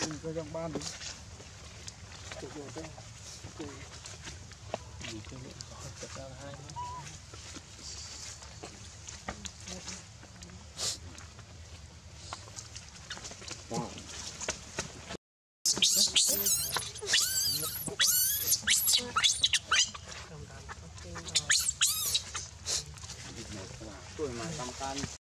Đừng cho dòng ban đi Chụp đồ cho Chụp Chụp cho lượng Chụp hai nữa Wow. Tôi mà tâm can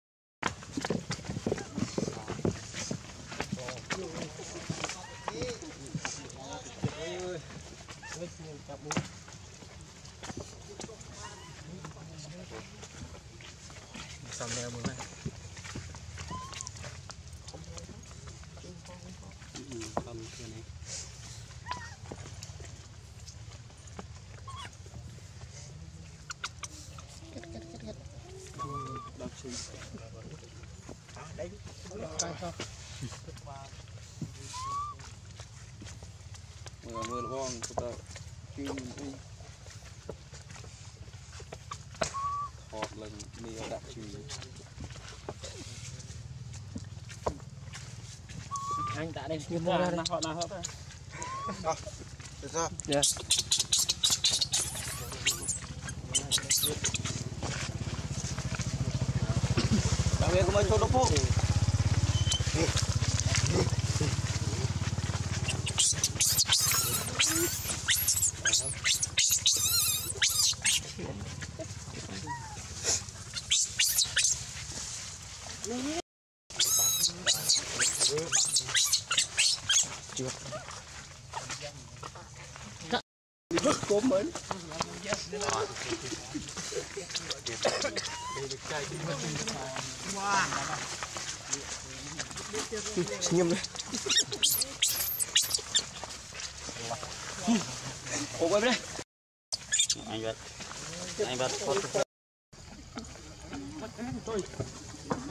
sầm leo mưa này cầm cái này đọc xin đây tay không and I wheel it for about June and Heartland me that tune. Hang that in. You're more than a hot now, hot there. Ah, it's up. Yes. Kami. Đốc phố cốm mới Nhâm đi. cốm quay đây anh vật anh vật